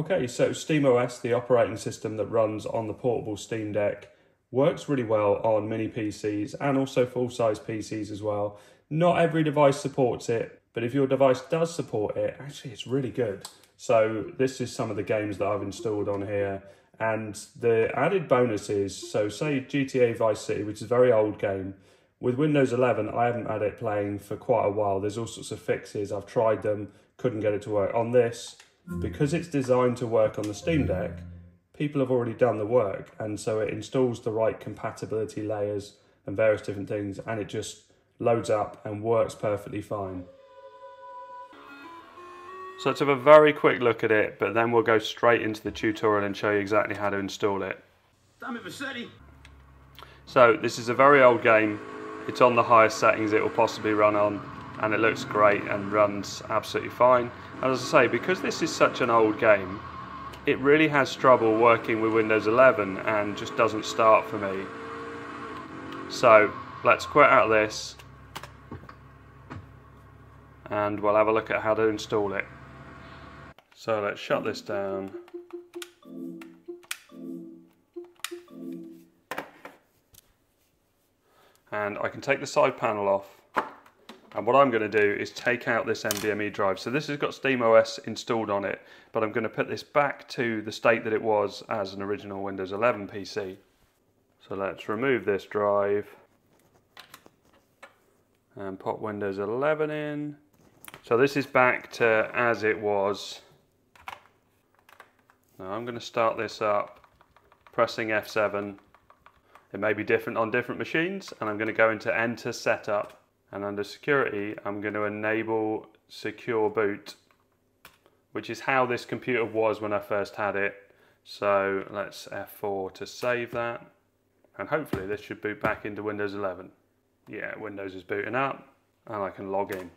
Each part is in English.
Okay, so SteamOS, the operating system that runs on the portable Steam Deck, works really well on mini PCs and also full-size PCs as well. Not every device supports it, but if your device does support it, actually it's really good. So this is some of the games that I've installed on here. And the added bonus is, so say GTA Vice City, which is a very old game, with Windows 11, I haven't had it playing for quite a while. There's all sorts of fixes. I've tried them, couldn't get it to work. On this, because it's designed to work on the Steam Deck, people have already done the work. And so it installs the right compatibility layers and various different things, and it just loads up and works perfectly fine. So let's have a very quick look at it, but then we'll go straight into the tutorial and show you exactly how to install it. Damn it, Vercetti! So this is a very old game. It's on the highest settings it will possibly run on, and it looks great and runs absolutely fine. And as I say, because this is such an old game, it really has trouble working with Windows 11 and just doesn't start for me. So let's quit out of this and we'll have a look at how to install it. So let's shut this down. And I can take the side panel off. And what I'm going to do is take out this NVMe drive. So this has got SteamOS installed on it, but I'm going to put this back to the state that it was as an original Windows 11 PC. So let's remove this drive and pop Windows 11 in. So this is back to as it was now I'm going to start this up pressing F7. It may be different on different machines and I'm going to go into enter setup and under security I'm going to enable secure boot which is how this computer was when I first had it. So let's F4 to save that and hopefully this should boot back into Windows 11. Yeah, Windows is booting up and I can log in.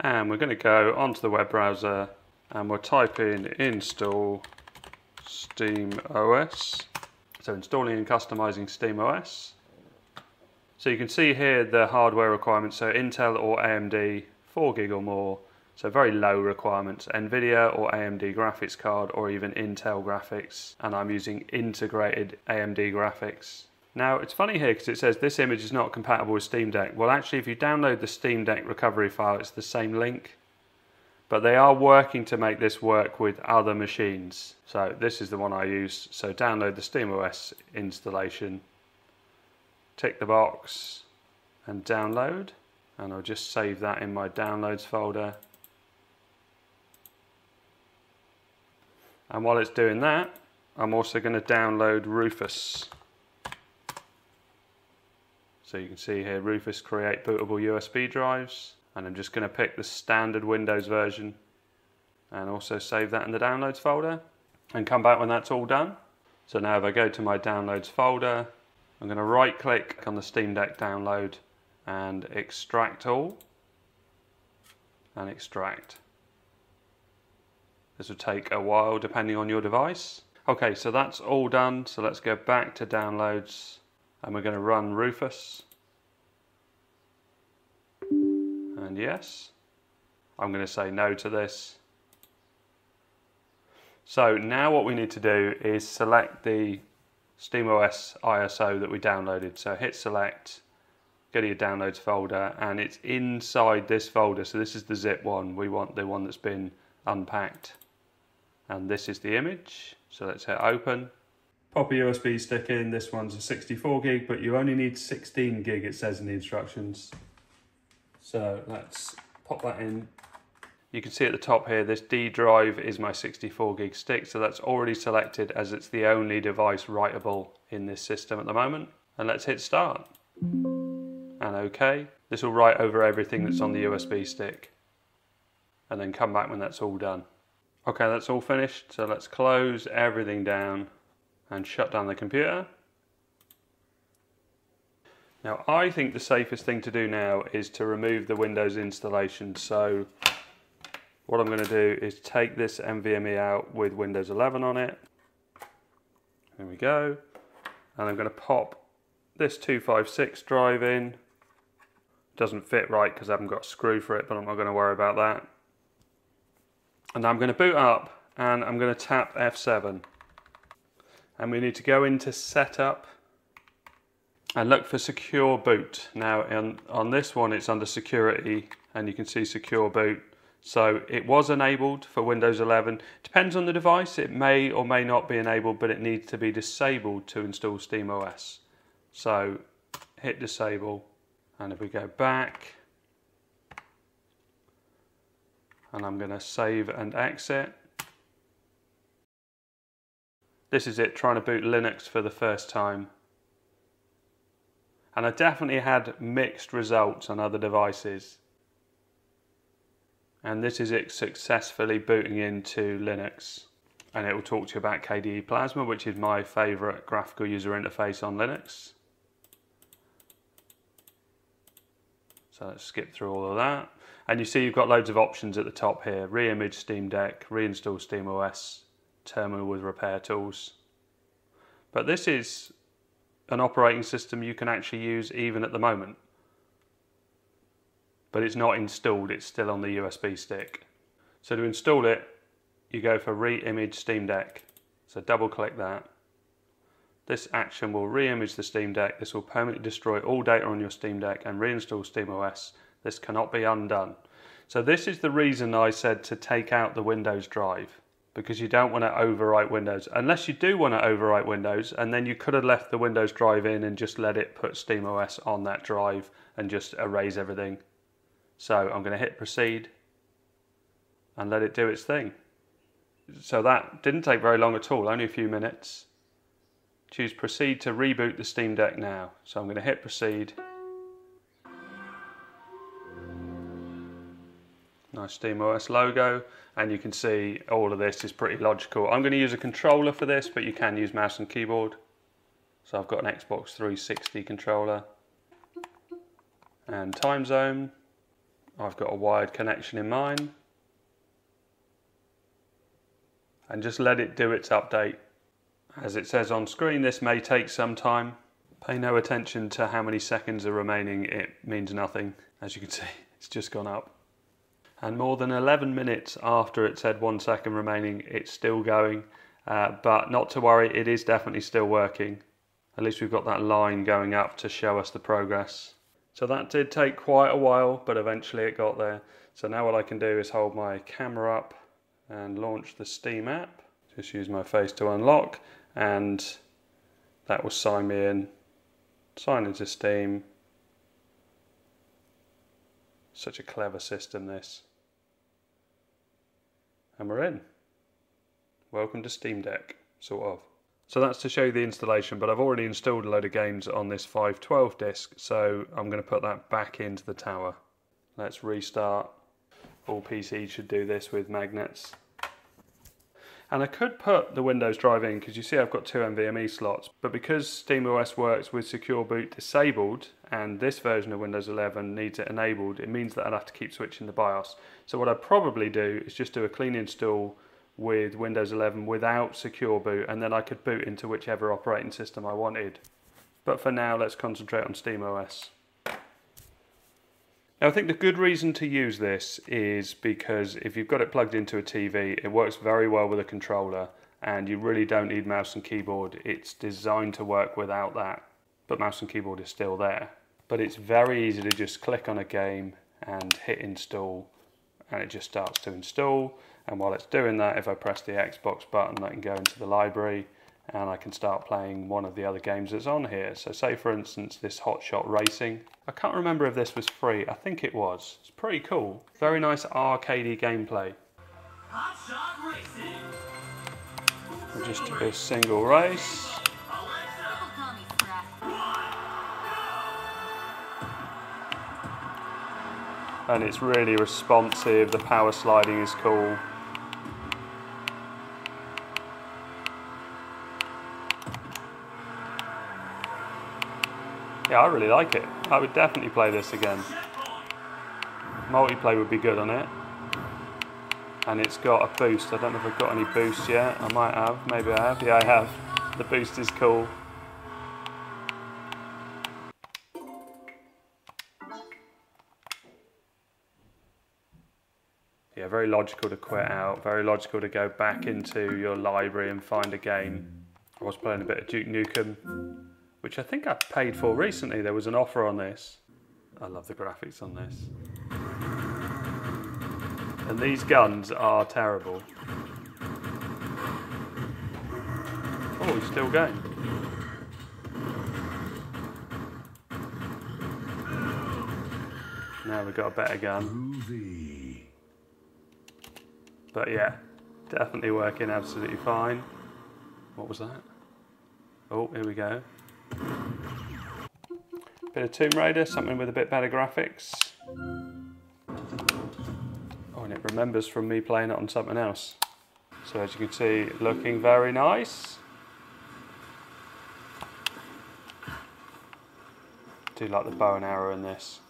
And we're going to go onto the web browser and we'll type in install SteamOS. So installing and customizing SteamOS. So you can see here the hardware requirements, so Intel or AMD, 4 gig or more, so very low requirements, NVIDIA or AMD graphics card or even Intel graphics, and I'm using integrated AMD graphics. Now it's funny here because it says this image is not compatible with Steam Deck. Well actually if you download the Steam Deck recovery file it's the same link but they are working to make this work with other machines. So this is the one I use. So download the SteamOS installation, tick the box and download. And I'll just save that in my downloads folder. And while it's doing that, I'm also going to download Rufus. So you can see here, Rufus create bootable USB drives and I'm just going to pick the standard Windows version and also save that in the downloads folder and come back when that's all done. So now if I go to my downloads folder, I'm going to right click on the Steam Deck download and extract all and extract. This will take a while depending on your device. Okay, so that's all done. So let's go back to downloads and we're going to run Rufus and yes. I'm going to say no to this. So now what we need to do is select the SteamOS ISO that we downloaded. So hit select, go to your downloads folder, and it's inside this folder. So this is the zip one. We want the one that's been unpacked. And this is the image. So let's hit open. Pop a USB stick in. This one's a 64 gig, but you only need 16 gig, it says in the instructions. So let's pop that in. You can see at the top here, this D drive is my 64 gig stick, so that's already selected as it's the only device writable in this system at the moment. And let's hit start. And OK. This will write over everything that's on the USB stick. And then come back when that's all done. Okay, that's all finished. So let's close everything down and shut down the computer. Now I think the safest thing to do now is to remove the Windows installation. So what I'm going to do is take this NVMe out with Windows 11 on it. There we go. And I'm going to pop this 256 drive in. Doesn't fit right because I haven't got a screw for it, but I'm not going to worry about that. And I'm going to boot up and I'm going to tap F7. And we need to go into setup and look for secure boot. Now on this one it's under security and you can see secure boot. So it was enabled for Windows 11. Depends on the device, it may or may not be enabled, but it needs to be disabled to install SteamOS. So hit disable, and if we go back, and I'm going to save and exit. This is it trying to boot Linux for the first time. And I definitely had mixed results on other devices. And this is it successfully booting into Linux. And it will talk to you about KDE Plasma, which is my favorite graphical user interface on Linux. So let's skip through all of that. And you see you've got loads of options at the top here. Re-image Steam Deck, reinstall SteamOS, terminal with repair tools. But this is an operating system you can actually use even at the moment. But it's not installed, it's still on the USB stick. So to install it, you go for re-image Steam Deck. So double click that. This action will re-image the Steam Deck. This will permanently destroy all data on your Steam Deck and reinstall SteamOS. This cannot be undone. So this is the reason I said to take out the Windows drive because you don't want to overwrite Windows. Unless you do want to overwrite Windows and then you could have left the Windows drive in and just let it put SteamOS on that drive and just erase everything. So I'm going to hit proceed and let it do its thing. So that didn't take very long at all, only a few minutes. Choose proceed to reboot the Steam Deck now. So I'm going to hit proceed. Nice SteamOS logo and you can see all of this is pretty logical. I'm going to use a controller for this but you can use mouse and keyboard. So I've got an Xbox 360 controller and time zone. I've got a wired connection in mine and just let it do its update. As it says on screen, this may take some time. Pay no attention to how many seconds are remaining, it means nothing. As you can see, it's just gone up. And more than 11 minutes after it said one second remaining, it's still going. Uh, but not to worry, it is definitely still working. At least we've got that line going up to show us the progress. So that did take quite a while, but eventually it got there. So now what I can do is hold my camera up and launch the Steam app. Just use my face to unlock and that will sign me in. Sign into Steam. Such a clever system this. And we're in. Welcome to Steam Deck, sort of. So that's to show you the installation, but I've already installed a load of games on this 512 disk, so I'm going to put that back into the tower. Let's restart. All PCs should do this with magnets. And I could put the Windows drive in because you see I've got two NVMe slots, but because SteamOS works with Secure Boot disabled and this version of Windows 11 needs it enabled, it means that I'd have to keep switching the BIOS. So what I'd probably do is just do a clean install with Windows 11 without Secure Boot and then I could boot into whichever operating system I wanted. But for now, let's concentrate on SteamOS. Now, I think the good reason to use this is because if you've got it plugged into a TV, it works very well with a controller and you really don't need mouse and keyboard. It's designed to work without that, but mouse and keyboard is still there. But it's very easy to just click on a game and hit install and it just starts to install. And while it's doing that, if I press the Xbox button, I can go into the library and I can start playing one of the other games that's on here. So say for instance this Hot Shot Racing. I can't remember if this was free, I think it was. It's pretty cool. Very nice arcadey gameplay. We'll just do a single race. And it's really responsive, the power sliding is cool. Yeah, I really like it. I would definitely play this again. Multiplayer would be good on it. And it's got a boost. I don't know if I've got any boost yet. I might have. Maybe I have. Yeah, I have. The boost is cool. Yeah, very logical to quit out, very logical to go back into your library and find a game. I was playing a bit of Duke Nukem, which I think I paid for recently. There was an offer on this. I love the graphics on this. And these guns are terrible. Oh, he's still going. Now we've got a better gun. But yeah, definitely working absolutely fine. What was that? Oh, here we go. Bit of Tomb Raider, something with a bit better graphics. Oh, and it remembers from me playing it on something else. So as you can see, looking very nice. Do like the bow and arrow in this.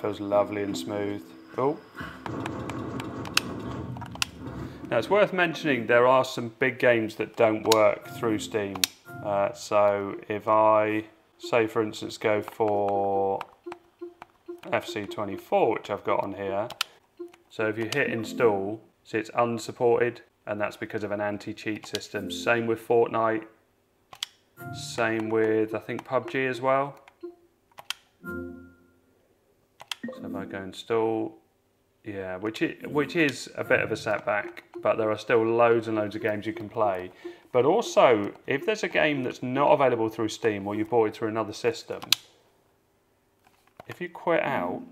Feels lovely and smooth. Oh. Now it's worth mentioning there are some big games that don't work through Steam. Uh, so if I, say for instance, go for FC24, which I've got on here. So if you hit install, see it's unsupported, and that's because of an anti-cheat system. Same with Fortnite, same with, I think, PUBG as well. So if I go install, yeah, which is, which is a bit of a setback, but there are still loads and loads of games you can play. But also, if there's a game that's not available through Steam or you bought it through another system, if you quit out,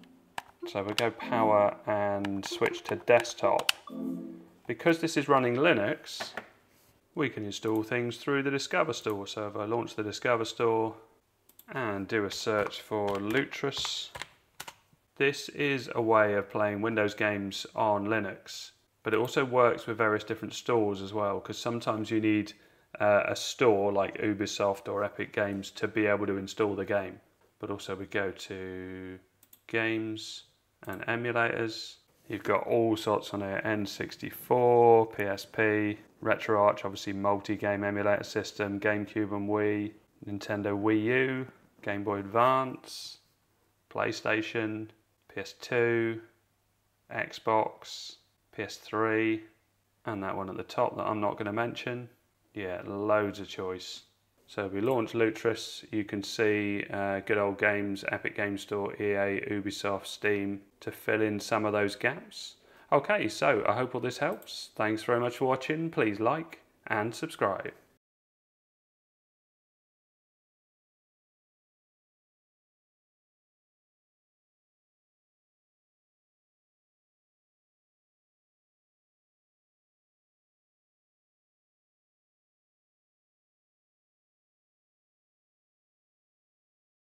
so we go power and switch to desktop, because this is running Linux, we can install things through the Discover Store. So if I launch the Discover Store and do a search for Lutris, this is a way of playing Windows games on Linux, but it also works with various different stores as well, because sometimes you need uh, a store like Ubisoft or Epic Games to be able to install the game. But also we go to games and emulators. You've got all sorts on here, N64, PSP, RetroArch, obviously multi-game emulator system, GameCube and Wii, Nintendo Wii U, Game Boy Advance, PlayStation, PS2, Xbox, PS3, and that one at the top that I'm not going to mention. Yeah, loads of choice. So we launch Lutris, you can see uh, good old games, Epic Game Store, EA, Ubisoft, Steam, to fill in some of those gaps. Okay, so I hope all this helps. Thanks very much for watching. Please like and subscribe.